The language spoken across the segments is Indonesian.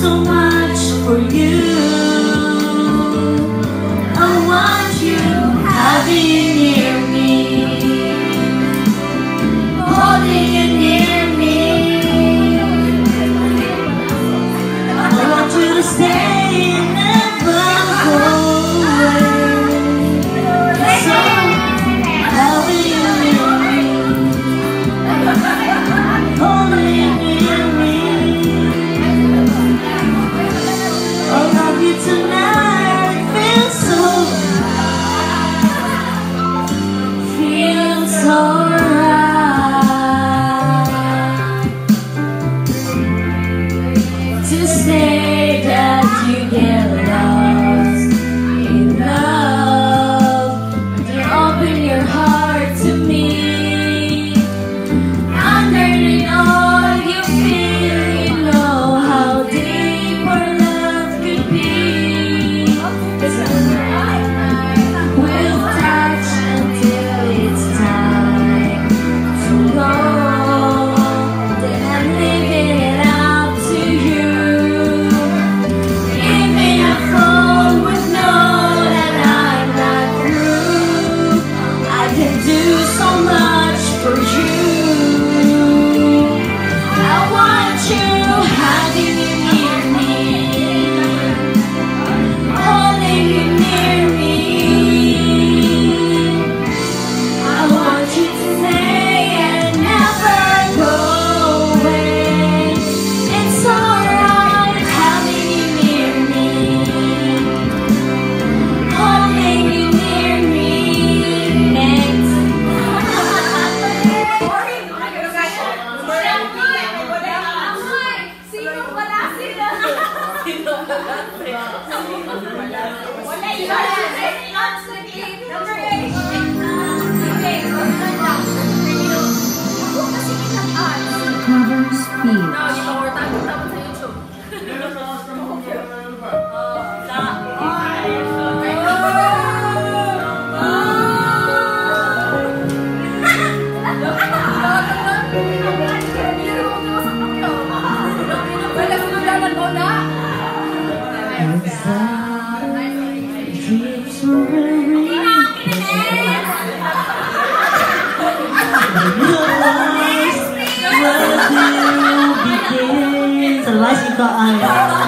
so much. 嗯还行吧唉呀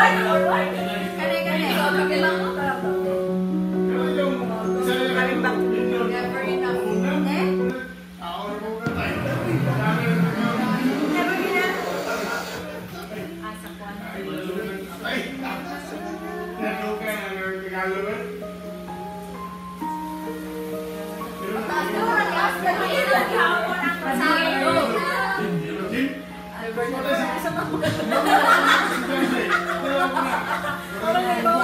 Trying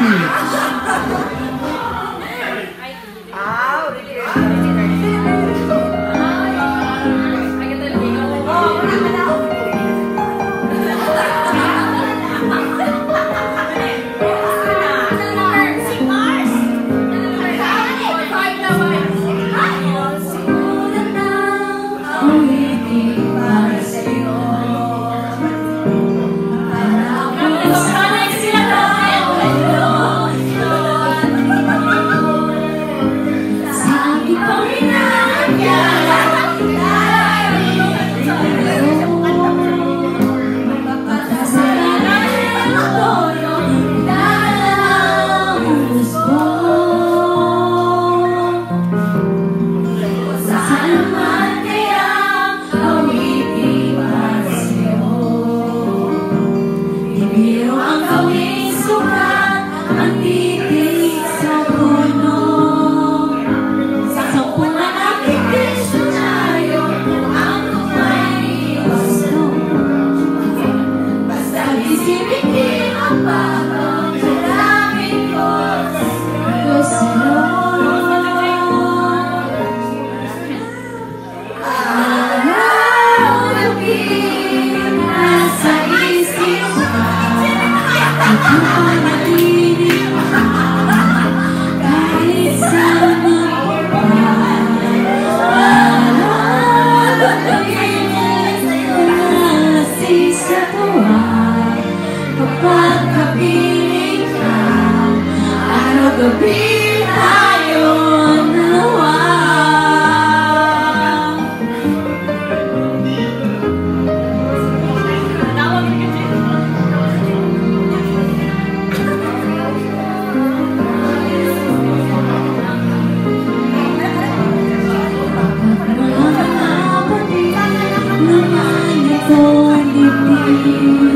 Hmm. Yeah. Música